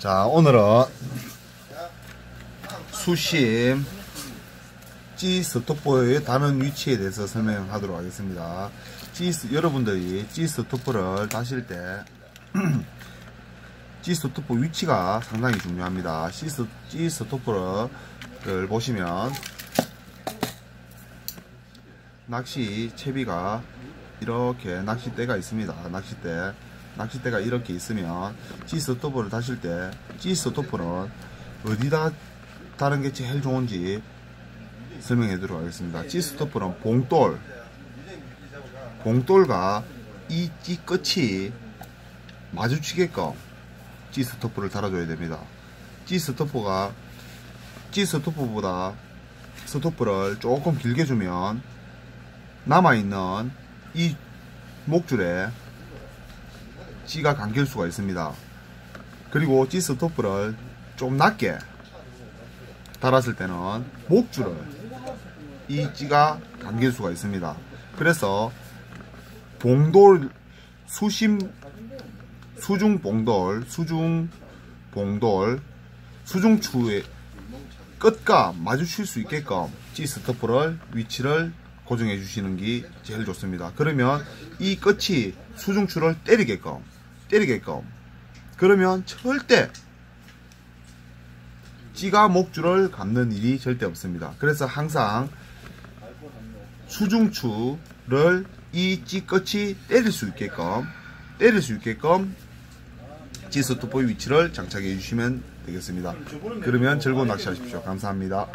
자, 오늘은 수심 찌 스토퍼의 다는 위치에 대해서 설명하도록 하겠습니다. 찌 스- 여러분들이 찌 스토퍼를 다실 때 찌 스토퍼 위치가 상당히 중요합니다. 찌 스- 찌 스토퍼를 보시면 낚시 채비가 이렇게 낚싯대가 있습니다. 낚싯대. 낚싯대가 이렇게 있으면 찌 스토퍼를 다실 때 찌 스토퍼는 어디다 다는 게 제일 좋은지 설명해 드리도록 하겠습니다. 찌 스토퍼는 봉돌. 봉돌과 이 찌 끝이 마주치게끔 찌 스토퍼를 달아줘야 됩니다. 찌 스토퍼가 찌 스토퍼보다 스토퍼를 조금 길게 주면 남아있는 이 목줄에 찌가 감길 수가 있습니다. 그리고 찌 스토퍼를 좀 낮게 달았을 때는 목줄을 이 찌가 감길 수가 있습니다. 그래서 봉돌 수심 수중 봉돌 수중 봉돌 수중추의 끝과 마주칠 수 있게끔 찌 스토퍼를 위치를 고정해 주시는 게 제일 좋습니다. 그러면 이 끝이 수중추를 때리게끔 때리게끔 그러면 절대 찌가 목줄을 감는 일이 절대 없습니다. 그래서 항상 수중추를 이 찌 끝이 때릴 수 있게끔 때릴 수 있게끔 찌 스토퍼의 위치를 장착해 주시면 되겠습니다. 그러면 즐거운 낚시 하십시오. 감사합니다.